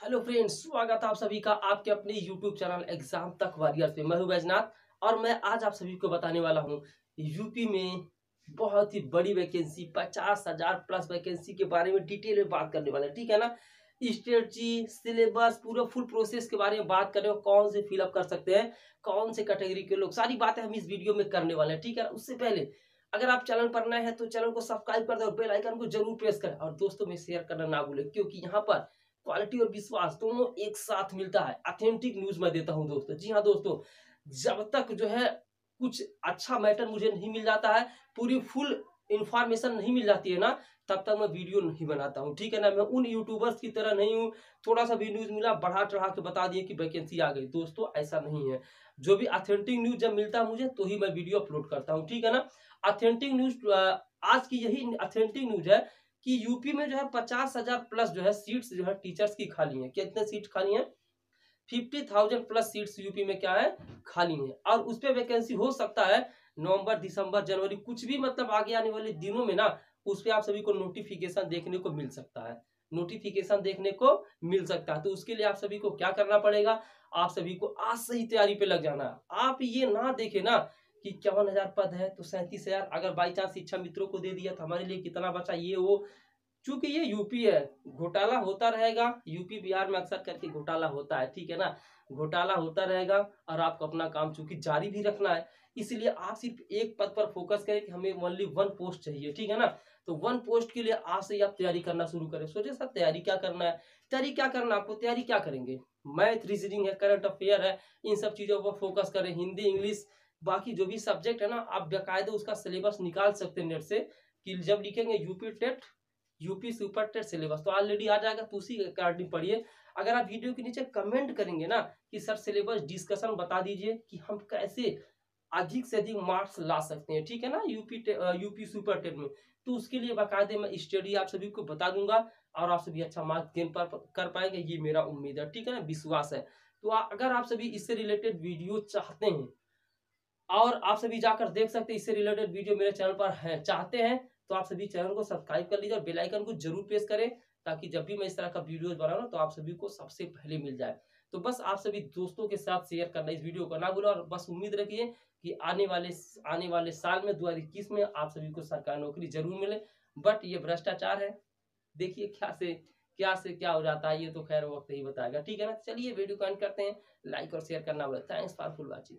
Hello friends, स्वागत है आप सभी का आपके अपने यूट्यूब चैनल एग्ज़ाम तक वॉरियर्स पे। मैं हूँ बैजनाथ और मैं आज आप सभी को बताने वाला हूँ यूपी में बहुत ही बड़ी वैकेंसी पचास हज़ार प्लस वैकेंसी के बारे में डिटेल में बात करने वाले हैं, ठीक है ना? स्ट्रेटजी सिलेबस पूरा फुल प्रोसेस के बारे में बात करें कौन से फिलअप कर सकते हैं, कौन से कैटेगरी के लोग, सारी बातें हम इस वीडियो में करने वाले हैं, ठीक है ना? उससे पहले, अगर आप चैनल पर नए हैं तो चैनल को सब्सक्राइब कर दे और बेल आइकन को ज़रूर प्रेस करें। और दोस्तों, में शेयर करना ना भूलें, क्योंकि यहाँ पर क्वालिटी और विश्वास दोनों एक साथ मिलता है। ऑथेंटिक न्यूज़ मैं देता हूँ दोस्तों। जी हाँ दोस्तों, जब तक जो है कुछ अच्छा मैटर मुझे नहीं मिल जाता है, पूरी फुल इंफॉर्मेशन नहीं मिल जाती है ना, तब तक मैं वीडियो नहीं बनाता हूँ। ठीक है ना, मैं उन यूट्यूबर्स की तरह नहीं हूँ। थोड़ा सा भी न्यूज़ मिला बढ़ा चढ़ा के बता दिए कि वैकेंसी आ गई। दोस्तों, ऐसा नहीं है। जो भी ऑथेंटिक न्यूज़ जब मिलता है मुझे तो ही मैं वीडियो अपलोड करता हूँ। ठीक है ना? ऑथेंटिक न्यूज़ आज की यही ऑथेंटिक न्यूज़ है कि यूपी में जो है पचास हज़ार प्लस जो है सीट्स जो है टीचर्स की खाली हैं। कितने सीट खाली हैं? Fifty thousand plus seats UP में क्या है? खाली है। और उस पर वैकेंसी हो सकता है नवंबर, दिसंबर, जनवरी, कुछ भी मतलब आगे आने वाले दिनों में ना, उस पर आप सभी को नोटिफिकेशन देखने को मिल सकता है। नोटिफिकेशन देखने को मिल सकता है। तो उसके लिए आप सभी को क्या करना पड़ेगा? आप सभी को आज से ही तैयारी पे लग जाना आप ये ना देखे ना कि इक्यावन हज़ार पद है तो सैंतीस हज़ार, अगर बाई चांस शिक्षा मित्रों को दे दिया तो हमारे लिए कितना बचा ये वो। चूँकि ये यूपी है, घोटाला होता रहेगा यूपी बिहार में अक्सर करके घोटाला होता है, ठीक है ना? घोटाला होता रहेगा और आपको अपना काम चूँकि जारी भी रखना है, इसलिए आप सिर्फ़ एक पद पर फोकस करें कि हमें ओनली वन पोस्ट चाहिए, ठीक है ना? तो वन पोस्ट के लिए आज से ही आप तैयारी करना शुरू करें सोचे सर, तैयारी क्या करना है? तैयारी क्या करना आपको? तैयारी क्या करेंगे? मैथ रीजनिंग है करंट अफेयर है, इन सब चीज़ों पर फोकस करें, हिंदी इंग्लिश बाकी जो भी सब्जेक्ट है ना, आप बेकायदे उसका सिलेबस निकाल सकते हैं नेट से। कि जब लिखेंगे UP TET UP super TET syllabus तो ऑलरेडी आ जाएगा तो उसी अकॉर्डिंग पढ़िए। अगर आप वीडियो के नीचे कमेंट करेंगे ना, कि सर सिलेबस डिस्कशन बता दीजिए कि हम कैसे अधिक से अधिक मार्क्स ला सकते हैं, ठीक है ना यूपी यूपी सुपर टेट में। तो उसके लिए बाकायदे मैं स्टडी आप सभी को बता दूँगा, और आप सभी अच्छा मार्क्स गेन पर, कर पाएँगे, ये मेरा उम्मीद है, ठीक है ना, विश्वास है। तो अगर आप सभी इससे रिलेटेड वीडियो चाहते हैं और आप सभी जाकर देख सकते हैं, इससे रिलेटेड वीडियो मेरे चैनल पर है। चाहते हैं तो आप सभी चैनल को सब्सक्राइब कर लीजिए और बेल आइकन को ज़रूर प्रेस करें ताकि जब भी मैं इस तरह का वीडियो बनाऊँ तो आप सभी को सबसे पहले मिल जाए। तो बस आप सभी दोस्तों के साथ शेयर करना, इस वीडियो को ना भूलें और बस उम्मीद रखिए कि आने वाले आने वाले साल में, दो हज़ार इक्कीस में आप सभी को सरकारी नौकरी ज़रूर मिले। बट ये भ्रष्टाचार है। देखिए क्या से क्या से क्या हो जाता है, ये तो खैर वक्त ही बताएगा। ठीक है ना? चलिए वीडियो को एंड करते हैं। लाइक और शेयर करना बोले थैंक्स फॉर फुल वॉचिंग